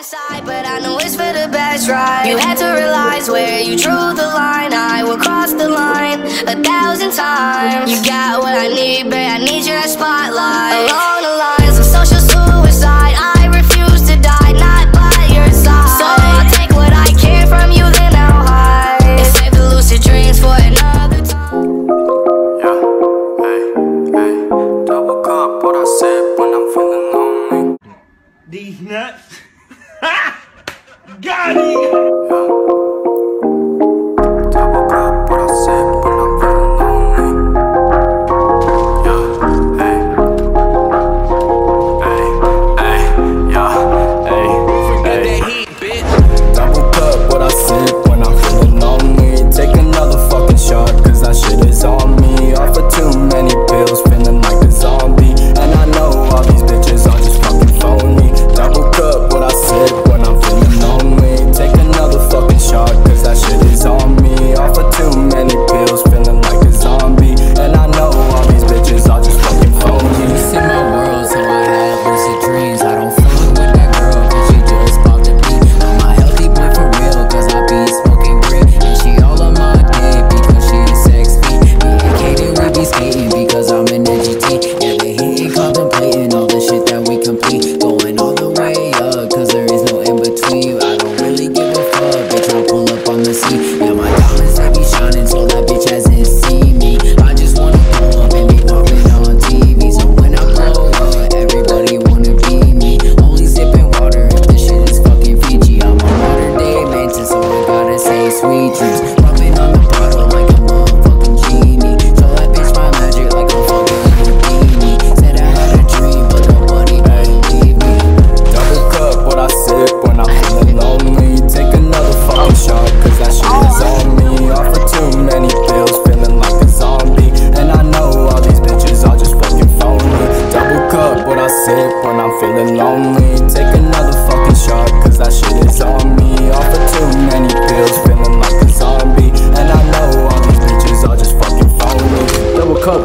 but I know it's for the best, right? You had to realize where you drew the line. I will cross the line a thousand times. You got what I need, but I need your spotlight. Along the lines of social suicide, I refuse to die, not by your side. So I'll take what I can from you, then I'll hide. And save the lucid dreams for another time. Yeah, hey, hey, double cup, what I said when I'm feeling lonely. These nuts. Got it!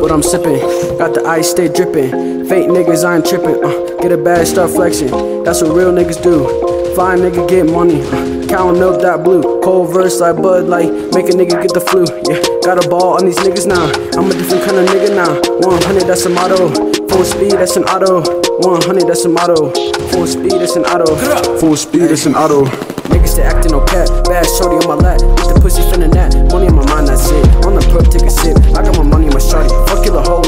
what I'm sipping. Got the ice, stay dripping. Fake niggas, I ain't tripping. Uh, get a bag, start flexing. That's what real niggas do. Fly nigga, get money. Uh, counting up that blue. Cold verse like Bud Light. Make a nigga get the flu. Yeah, got a ball on these niggas now. I'm a different kind of nigga now. 100, that's a motto. Full speed, that's an auto. 100, that's a motto. Full speed, that's an auto. Full speed, that's an auto. Niggas still acting no cap. Bad shorty on my lap. With the pussy feeling that. Money in my mind, that's it. On the perp, take a sip. I got my money in my shorty. Fuck you, the hoe,